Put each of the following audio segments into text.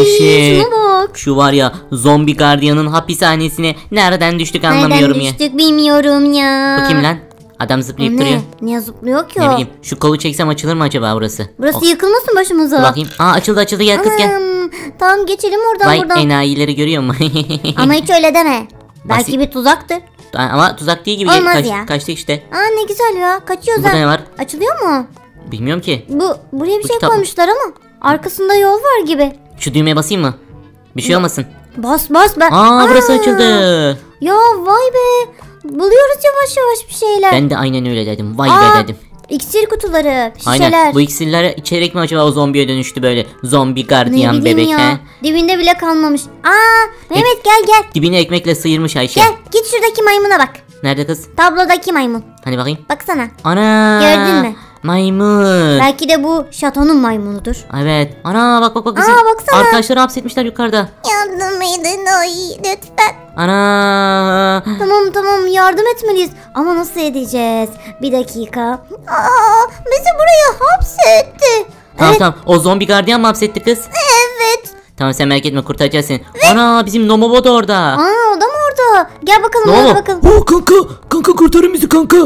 Ayşe. şuna bak. Şu var ya zombi gardiyanın hapishanesine nereden düştük anlamıyorum Nereden ya. düştük bilmiyorum ya. Bu kim lan? Adam O zıplayıp ne? duruyor. Niye zıplıyor ki Ne o? bileyim şu kolu çeksem açılır mı acaba burası? Burası Oh, yıkılmasın başımıza. bakayım. Aa açıldı açıldı gel kız gel. Anam, Tamam geçelim oradan Vay buradan. enayileri görüyor musun? Ama hiç öyle deme. Belki bir tuzaktır. Ama tuzak değil gibi Olmaz kaç, ya. kaçtı işte. Aa ne güzel ya. Kaçıyoruz Burada ha. ne var? Açılıyor mu? Bilmiyorum ki. Bu buraya bir Bu şey kitap- koymuşlar ama arkasında yol var gibi. Şu düğmeye basayım mı? Bir şey olmasın. Bas bas ben. Aa burası Aa, açıldı. Ya vay be. Buluyoruz yavaş yavaş bir şeyler. Ben de aynen öyle dedim. Vay Aa, be dedim. İksir kutuları, Aynen. şişeler. Bu iksirler içerek mi acaba o zombiye dönüştü böyle? Zombi ne gardiyan bileyim bebek ya. he? Dibinde bile kalmamış. Aa Mehmet gel gel. Dibine ekmekle sıyırmış Ayşe. Gel git şuradaki maymuna bak. Nerede kız? Tablodaki maymun. Hani bakayım. Baksana. Ana. Gördün mü? Maymun. Belki de bu şatonun maymunudur. Evet. Ana bak bak bak. Bizim Aa, baksana. Arkadaşları hapsetmişler yukarıda. Yardım edin ay lütfen. Ana. Tamam tamam yardım etmeliyiz. Ama nasıl edeceğiz? Bir dakika. Aa, bizi buraya hapsetti. Tamam evet, tamam. O zombi gardiyan mı hapsetti kız? evet. Tamam sen merak etme kurtaracağız seni. Ana bizim Nomobo da orada. Aa o da mı orada? Gel bakalım oldu? bakalım. Oh kanka, kanka kurtarın bizi kanka.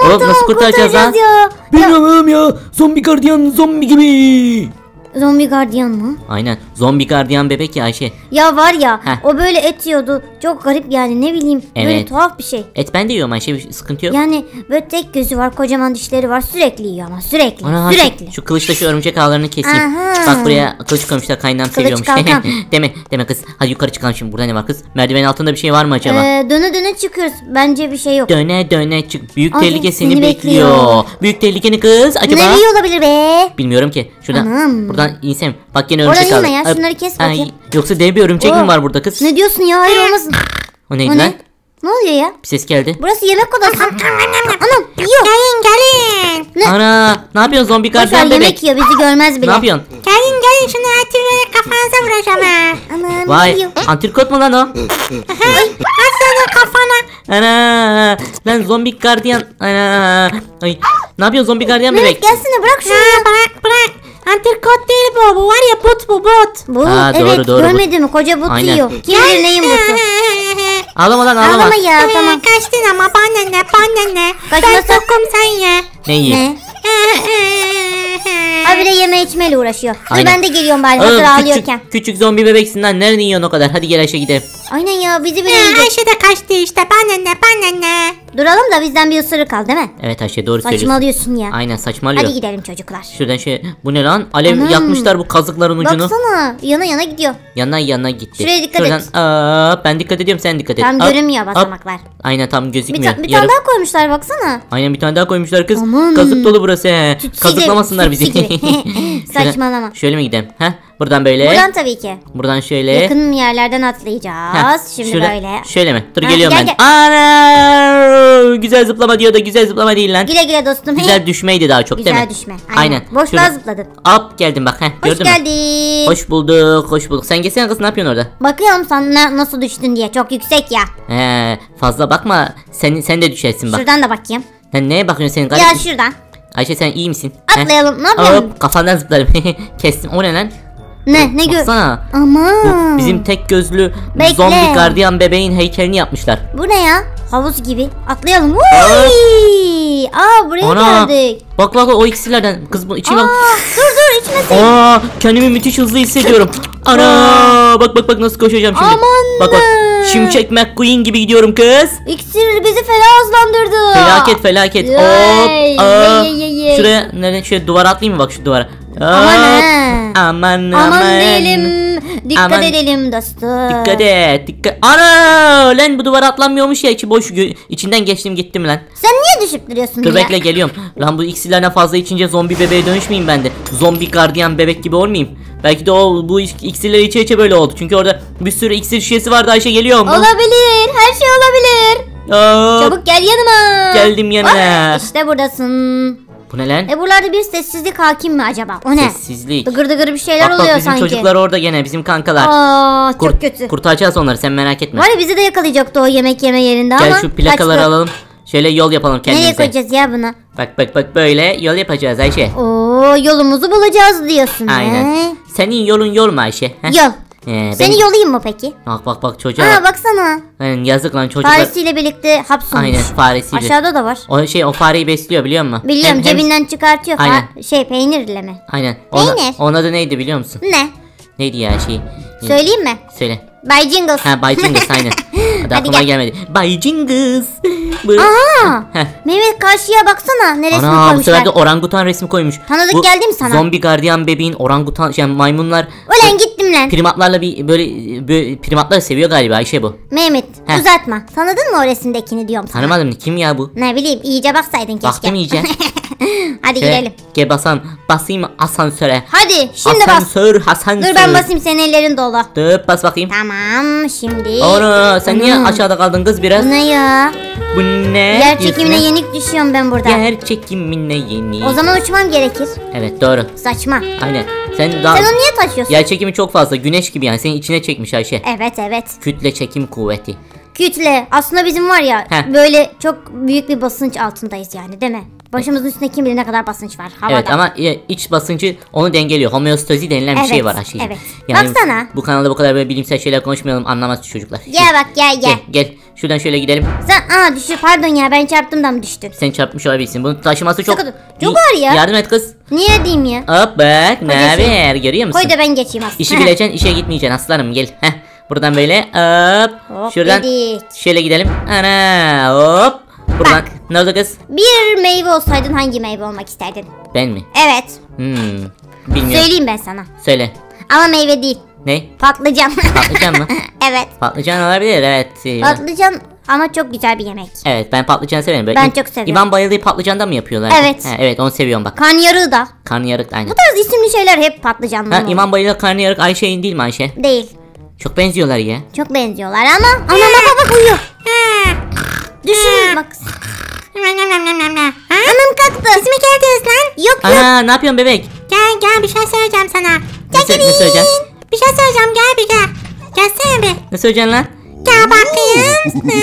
Tamam Oğlum, tamam nasıl kurtaracağız lan? ya. Bilmiyorum ya, zombi gardiyan zombi gibi. Zombi gardiyan mı? Aynen. Zombi gardiyan bebek ya Ayşe. Ya var ya Heh. o böyle et yiyordu. Çok garip yani ne bileyim. Böyle Evet. tuhaf bir şey. Et ben de yiyorum Ayşe bir sıkıntı yok. Yani böyle tek gözü var kocaman dişleri var sürekli yiyor ama sürekli Ana, sürekli. Şu, kılıçla şu örümcek ağlarını keseyim. Aha. Bak buraya kılıç koymuşlar kaynağım Kılıç seviyormuş. kalkan. deme deme kız. Hadi yukarı çıkalım şimdi. Burada ne var kız? Merdivenin altında bir şey var mı acaba? Ee, döne döne çıkıyoruz. Bence bir şey yok. Döne döne çık. Büyük Ay, tehlike seni, seni bekliyor. bekliyor. Büyük tehlike ne kız? Acaba? Nereye olabilir be? Bilmiyorum ki. Şuradan Anam. buradan insem. Bak yine örümcek inme ya, Ay, şunları kes ay, bakayım. Yoksa dev bir örümcek mi var burada kız? Ne diyorsun ya? Hayır olmasın. O neydi O lan? ne? Ne oluyor ya? Bir ses geldi. Burası yemek odası. Anam yiyor. Gelin gelin. Ne? Ana ne yapıyorsun zombi Boşver gardiyan bebek? yemek yiyor bizi görmez bile. Ne yapıyorsun? Gelin gelin şunu atın kafanıza vuracağım ha. Anam Vay yiyor. antrikot mu lan o? Aslında kafana. Ana lan zombi gardiyan. Ana. Ay. Ne yapıyorsun zombi gardiyan Mehmet bebek? gelsene bırak şunu. ya. bırak bırak. Antrikot değil bu. Bu var ya but bu but. Bu Ha, doğru, evet doğru, görmedin mi koca but Aynen. yiyor. Kim bilir neyin butu. Ağlama lan ağlama. Ağlama ya tamam. Kaçtın ama bana ne bana ne. Kaçma Ben sokum sen ye. Neyi? Ne? Habire yeme içmeyle uğraşıyor. Dur Aynen. ben de geliyorum bari hazır küçük, ağlıyorken. küçük zombi bebeksin lan. Nereden yiyorsun o kadar? Hadi gel Ayşe gidelim. Aynen ya bizi bile Ee, yiyecek. Ayşe de kaçtı işte. Bana ne bana ne. Duralım da bizden bir ısırık al değil mi? Evet Ayşe doğru söylüyorsun. Saçmalıyorsun ya. Aynen saçmalıyor. Hadi gidelim çocuklar. Şuradan şey bu ne lan? Alev Anam. yakmışlar bu kazıkların ucunu. Baksana yana yana gidiyor. Yana yana gitti. Şuraya dikkat Şuradan, et. Aa, ben dikkat ediyorum sen dikkat et. Tam Hop, görünmüyor basamaklar. Aynen tam Bir, gözükmüyor. ta- bir Yarım- tane daha koymuşlar baksana. Aynen bir tane daha koymuşlar kız. Aman. Kazık dolu burası he. Tütsü Kazıklamasınlar bizi. tütsü gibi. Şöyle- Saçmalama. Şöyle mi gidelim? Heh, buradan böyle. Buradan tabii ki. Buradan şöyle. Yakın yerlerden atlayacağız. Heh, Şimdi şöyle- böyle. Şöyle mi? Dur Ha, geliyorum gel, ben. gel. Ana! Güzel zıplama diyor da güzel zıplama değil lan. Güle güle dostum. Güzel düşmeydi daha çok Güzel değil mi? düşme. Aynen. Boşluğa Şuradan- zıpladın. Hop geldim bak. Heh, Hoş gördün mü? geldin. Hoş bulduk, hoş bulduk. Sen geçsene kız ne yapıyorsun orada? Bakıyorum sana nasıl düştün diye. Çok yüksek ya. He, fazla bakma. Sen sen de düşersin bak. Şuradan da bakayım. Sen neye bakıyorsun senin garip? Ya şuradan. Ayşe sen iyi misin? Heh. Atlayalım. Ne yapalım? Hop kafandan zıplarım. Kestim. O ne lan? Ne? Ne gör? Baksana. Aman. Bu bizim tek gözlü Bekle. zombi gardiyan bebeğin heykelini yapmışlar. Bu ne ya? Havuz gibi. Atlayalım. Vuy! Aa buraya Ana. geldik. Bak bak o iksirlerden. Kız bu içine Aa, bak. dur dur içmesin. Aa, kendimi müthiş hızlı hissediyorum. Ana bak bak bak nasıl koşacağım şimdi. Aman Bak bak. Şimşek McQueen gibi gidiyorum kız. İksir bizi fena hızlandırdı. Felaket felaket. Hop. Aa. Şuraya nereden şöyle duvara atlayayım mı bak şu duvara. Aman Hop. ha. Aman aman. Aman diyelim. Dikkat Aman. edelim dostum. Dikkat et. Dikkat. Ana lan bu duvara atlanmıyormuş ya içi boş içinden geçtim gittim lan. Sen niye düşüp duruyorsun Dur ya? bekle geliyorum. Lan bu iksirlerden fazla içince zombi bebeğe dönüşmeyeyim ben de. Zombi gardiyan bebek gibi olmayayım. Belki de o bu ik- iksirleri içe içe böyle oldu. Çünkü orada bir sürü iksir şişesi vardı Ayşe geliyor mu? Olabilir. Her şey olabilir. Hop, Çabuk gel yanıma. Geldim yanına. Ah, işte buradasın. Bu ne lan? E buralarda bir sessizlik hakim mi acaba? O ne? Sessizlik. Dıgır dıgır bir şeyler Bak oluyor bak bizim sanki. çocuklar orada gene bizim kankalar. Aa çok Kurt- kötü. Kurtaracağız onları sen merak etme. Var ya bizi de yakalayacaktı o yemek yeme yerinde ama. Gel şu plakaları kaçtı. alalım. Şöyle yol yapalım Nereye kendimize. koyacağız ya bunu? Bak bak bak böyle yol yapacağız Ayşe. Oo yolumuzu bulacağız diyorsun Aynen. he? Senin yolun yol mu Ayşe? Heh. Yol. Ee, Seni benim- yolayım mı peki? Bak bak bak çocuğa Aa bak. baksana. Aynen, yazık lan çocuklar. Faresiyle birlikte hapsolmuş. Aynen faresiyle. Aşağıda da var. O şey o fareyi besliyor biliyor musun? Biliyorum Hem- hem- cebinden çıkartıyor. Fa- Aynen. şey peynirle mi? Aynen. Ona, Peynir. onun adı neydi biliyor musun? Ne? Neydi ya şey? Söyleyeyim mi? Söyle. Bay Jingles. Ha Bay Cingız aynen. Hadi aklıma gel. gelmedi. Bay Cingız. Bu- Aha. Heh. Mehmet karşıya baksana. Ne resmi Ana bu koymuşlar. sefer de orangutan resmi koymuş. Tanıdık Bu geldi mi sana? Zombi gardiyan bebeğin orangutan yani maymunlar Ulan gittim lan. primatlarla bir böyle, böyle primatları seviyor galiba Ayşe bu. Mehmet Heh. uzatma. Tanıdın mı o resimdekini diyorum sana. Tanımadım kim ya bu? Ne bileyim iyice baksaydın keşke. Baktım iyice. Hadi Şöyle, gidelim. Gel basan. Basayım asansöre. Hadi şimdi bas. asansör, asansör. Dur ben basayım senin ellerin dolu. Dur bas bakayım. Tamam şimdi. Onu sen niye aşağıda kaldın kız biraz? Bu ne ya? Bu ne? Yer çekimine yenik düşüyorum ben burada. Yer çekimine yeni. O zaman uçmam gerekir. Evet doğru. Saçma. Aynen. Sen daha Sen onu niye taşıyorsun? yer çekimi çok fazla. Güneş gibi yani seni içine çekmiş Ayşe. Evet evet. Kütle çekim kuvveti. Kütle. Aslında bizim var ya Heh. böyle çok büyük bir basınç altındayız yani değil mi? Başımızın üstünde kim bilir ne kadar basınç var havada. Evet ama iç basıncı onu dengeliyor. Homeostazi denilen bir şey Evet, var Ayşe. evet. Baksana. Bu kanalda bu kadar böyle bilimsel şeyler konuşmayalım anlamaz çocuklar. Gel bak gel gel. Gel gel. Şuradan şöyle gidelim. Sen aa düşür pardon ya ben çarptım da mı düştün? Sen çarpmış olabilirsin. Bunun taşıması çok... Çok- çok ağır ya. Yardım et kız. Niye diyeyim ya? Hop bak ne haber görüyor musun? Koy da ben geçeyim aslında. İşi bileceksin işe gitmeyeceksin aslanım gel. Heh. Buradan böyle hop. Hop Şuradan dedik. şöyle gidelim. Ana hop. Buradan Bak. ne oldu kız? Bir meyve olsaydın hangi meyve olmak isterdin? Ben mi? Evet. Hmm. Bilmiyorum. Söyleyeyim ben sana. Söyle. Ama meyve değil. Ne? Patlıcan. Patlıcan mı? evet. Patlıcan olabilir evet. Ee, Patlıcan ama çok güzel bir yemek. Evet ben patlıcan severim. Böyle Ben çok seviyorum. İvan bayıldığı patlıcandan mı yapıyorlar? Evet. Ha, evet onu seviyorum bak. Karnıyarığı da. Karnıyarık aynen. Bu tarz isimli şeyler hep patlıcanlı. Ha, olur. İman bayılır karnıyarık Ayşe'nin değil mi Ayşe? Değil. Çok benziyorlar ya. Çok benziyorlar ama ama bak bak uyuyor. Düşün bak. Anam kalktı. Mi geldiniz lan? Yok yok. Ana ne yapıyorsun bebek? Gel gel bir şey söyleyeceğim sana. Ne, sö- ne söyleyeceksin? Bir şey söyleyeceğim gel bir gel. Gelsene bir. Ne söyleyeceksin lan? Gel bakayım.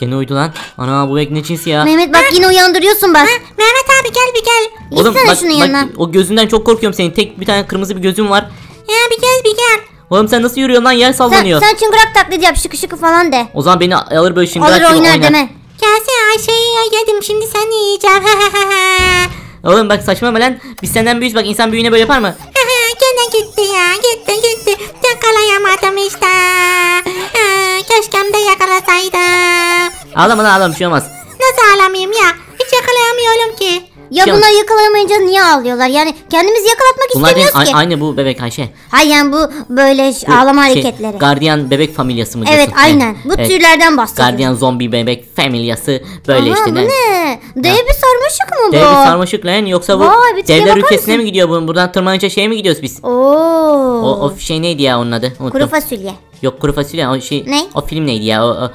Gene uydu lan. Ana bu bebek ne cins ya? Mehmet bak yine uyandırıyorsun bak. Mehmet abi gel bir gel. Gitsene bak, şunun bak, o gözünden çok korkuyorum senin. Tek bir tane kırmızı bir gözün var. Ya bir gel bir gel. Oğlum sen nasıl yürüyorsun lan yer Sen, sallanıyor. sen çıngırak taklidi yap şıkı şıkı falan de. O zaman beni alır böyle şimdi Alır oynar deme. Gelsene Ayşe'yi yedim şimdi seni yiyeceğim. Oğlum bak saçmalama lan. Biz senden büyüğüz bak insan büyüğüne böyle yapar mı? Gene gitti ya gitti gitti. Yakalayamadım işte. Keşkem de yakalasaydım. Ağlama lan ağlama bir şey olmaz. Nasıl ağlamayayım ya? Bunlar yakalayamayınca niye ağlıyorlar? Yani kendimizi yakalatmak Bunlar istemiyoruz ki. aynı bu bebek Ayşe. Hayır yani bu böyle ş- Bu ağlama şey, hareketleri. Gardiyan bebek familyası mı evet diyorsun? aynen. Bu Evet. türlerden bahsediyorum. Gardiyan zombi bebek familyası böyle Aha, işte. bu ne? ne? Dev bir sarmaşık mı bu? Dev bir sarmaşık lan yoksa bu Vay, bir tipe devler bakar ülkesine mısın? mi gidiyor bu? Buradan tırmanınca şeye mi gidiyoruz biz? Oo. O, o şey neydi ya onun adı? Unuttum. Kuru fasulye. Yok kuru fasulye o şey. Ne? O film neydi ya? O, o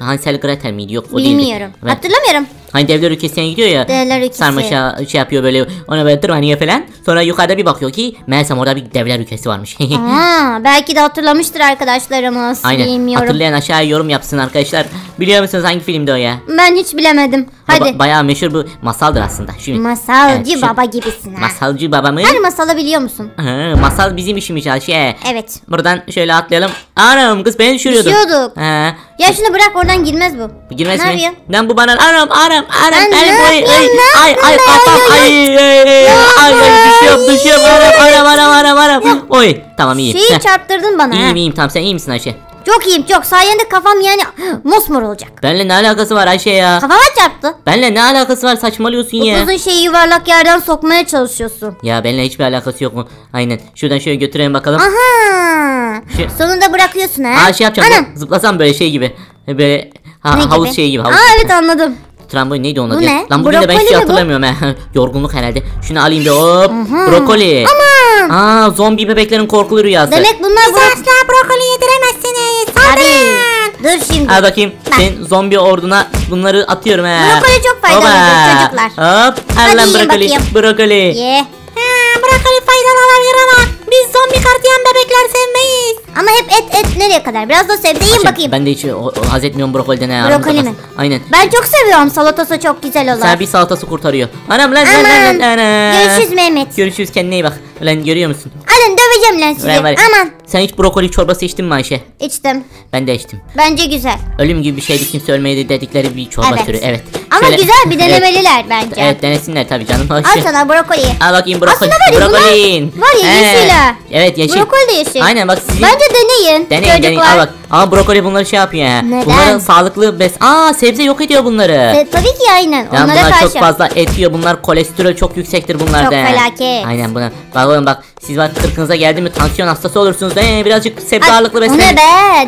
Hansel Gretel miydi? Yok o değildi. Bilmiyorum. Ben- Hatırlamıyorum. Hani devler ülkesine gidiyor ya. Devler ülkesi. Sarmaşa şey yapıyor böyle ona böyle tırmanıyor falan. Sonra yukarıda bir bakıyor ki meğersem orada bir devler ülkesi varmış. Aa, belki de hatırlamıştır arkadaşlarımız. Aynen. Bilmiyorum. Hatırlayan aşağıya yorum yapsın arkadaşlar. Biliyor musunuz hangi filmdi o ya? Ben hiç bilemedim. Hadi. ba- bayağı meşhur bu masaldır aslında. Şimdi Masalcı Evet, şu- baba gibisin ha. masalcı babamın. Her masalı biliyor musun? Ha, masal bizim işimiz Ayşe. Evet. Buradan şöyle atlayalım. Anam kız beni düşürüyordu. Düşüyorduk. Ha, Ya şunu bırak oradan girmez bu. girmez ne mi? yapıyorsun? Lan bu bana anam anam anam. Lan ne ay, ne ay, ay, kafam, Ay, ay, ay, ay, ay, ay, düşüyorum düşüyorum anam anam anam anam anam. Oy tamam iyiyim. Şeyi Heh. çarptırdın bana ha. İyiyim iyiyim tamam sen iyi misin Ayşe? Çok iyiyim çok. Sayende kafam yani mosmor olacak. Benle ne alakası var Ayşe ya? Kafama çarptı. Benle ne alakası var saçmalıyorsun ya. Uzun şeyi yuvarlak yerden sokmaya çalışıyorsun. Ya benimle hiçbir alakası yok mu? Aynen. Şuradan şöyle götürelim bakalım. Aha. Şey- Sonunda bırakıyorsun ha. Aa şey yapacağım. Anam. Zıplasam böyle şey gibi. Böyle ha, Ne havuz gibi? şeyi gibi. Havuz. Aa evet anladım. Tramboy neydi onun Bu adı? ne? Lan bugün de ben Brokoli hiç mi bu? hatırlamıyorum he. Yorgunluk herhalde. Şunu alayım bir hop. Brokoli. Aman. Aa zombi bebeklerin korkulu rüyası. Demek bunlar Bize bu. asla brokoli yediremezsiniz. Saldırın. Dur şimdi. Al bakayım. Bak. Sen zombi orduna bunları atıyorum he. Brokoli çok faydalıdır Hopa. çocuklar. Hop. Al Hadi lan yiyin brokoli. bakayım. Brokoli. Ye. Ha, brokoli faydalı olabilir ama biz zombi gardiyan bebekler sevmeyiz. Ama hep et et nereye kadar? Biraz da sebze yiyin bakayım. Ben de hiç o, o, haz etmiyorum brokoliden he. Brokoli mi? Aynen. Ben çok seviyorum. Salatası çok güzel olur. Sen bir salatası kurtarıyor. Anam lan lan lan lan. lan. Görüşürüz Mehmet. Görüşürüz kendine iyi bak. Ulan görüyor musun? Alın döveceğim lan sizi. Ulan var ya- Aman. Sen hiç brokoli çorbası içtin mi Ayşe? İçtim. Ben de içtim. Bence güzel. Ölüm gibi bir şeydi kimse ölmeydi dedikleri bir çorba Evet. türü. Evet. Ama Şöyle- güzel bir denemeliler bence. Evet denesinler tabii canım. Al sana brokoli. Al bakayım brokoli. Aslında var ya bunlar- Brokolin. var ya yeşil ha. Evet yeşil. Brokoli de yeşil. Aynen bak sizin. Bence deneyin. Deneyin deneyin. çocuklar. Al bak. Ama brokoli bunları şey yapıyor ha. Neden? Bunların sağlıklı bes. Aa sebze yok ediyor bunları. E, tabii ki aynen. Yani Onlara bunlar karşı. çok fazla et yiyor. Bunlar kolesterol çok yüksektir bunlarda. Çok felaket. Aynen buna. Bak oğlum bak siz bak kırkınıza geldi mi tansiyon hastası olursunuz. Ee, birazcık sebze Ay, ağırlıklı o beslenin. ne be?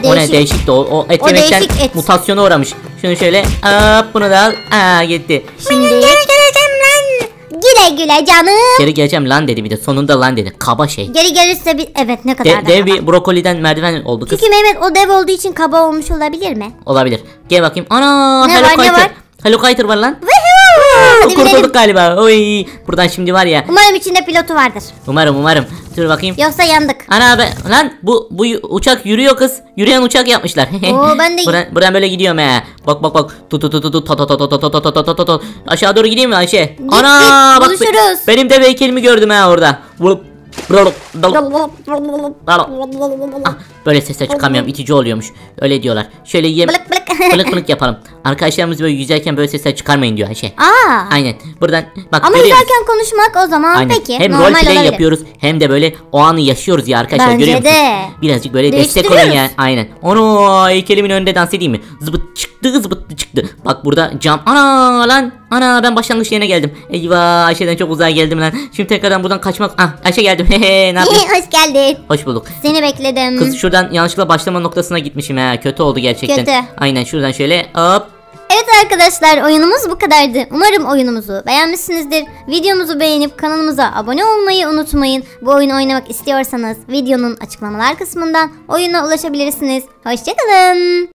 O ne Değişik. değişik de o, o et O yemekten değişik et. mutasyona uğramış. Şunu şöyle hop bunu da al. Aa gitti. Şimdi. Güle güle canım. Geri geleceğim lan dedi bir de sonunda lan dedi. Kaba şey. Geri gelirse bir evet ne kadar De, da dev kaba. bir brokoliden merdiven oldu kız. Çünkü Mehmet o dev olduğu için kaba olmuş olabilir mi? Olabilir. Gel bakayım. Ana Ne Hello var, ne var? Hello Kiter var lan. Hadi. Kurtulduk galiba. Oy. Buradan şimdi var ya. Umarım içinde pilotu vardır. Umarım umarım. Dur bakayım. Yoksa yandık. Ana be lan bu bu uçak yürüyor kız. Yürüyen uçak yapmışlar. Oo, ben de- buradan, buradan böyle gidiyorum he. Bak bak bak. Tu tu tu tu tu ta ta ta ta ta ta ta ta ta ta ta. Aşağı doğru gideyim mi Ayşe? Ana git, bak buluşuruz. benim de heykelimi gördüm ha orada. Vurup Ah, böyle sesler çıkamıyorum itici oluyormuş. Öyle diyorlar. Şöyle yem Bılık bılık. bılık bılık yapalım. Arkadaşlarımız böyle yüzerken böyle sesler çıkarmayın diyor Ayşe. Aa. Aynen. Buradan bak Ama görüyor musun? yüzerken konuşmak o zaman Aynen. peki. hem normal roleplay olabilir. yapıyoruz hem de böyle o anı yaşıyoruz ya arkadaşlar Bence görüyor musunuz? de. Birazcık böyle destek olun ya. Aynen. Onu heykelimin önünde dans edeyim mi? Zıbıt çıktı zıbıt çıktı. Bak burada cam. Ana lan. Ana ben başlangıç yerine geldim. Eyvah Ayşe'den çok uzağa geldim lan. Şimdi tekrardan buradan kaçmak. Ah Ayşe geldim. Hehe ne yapıyorsun? Hoş geldin. Hoş bulduk. Seni bekledim. Kız şuradan yanlışlıkla başlama noktasına gitmişim ha. Kötü oldu gerçekten. Kötü. Aynen şuradan şöyle hop. Evet arkadaşlar oyunumuz bu kadardı. Umarım oyunumuzu beğenmişsinizdir. Videomuzu beğenip kanalımıza abone olmayı unutmayın. Bu oyunu oynamak istiyorsanız videonun açıklamalar kısmından oyuna ulaşabilirsiniz. Hoşçakalın.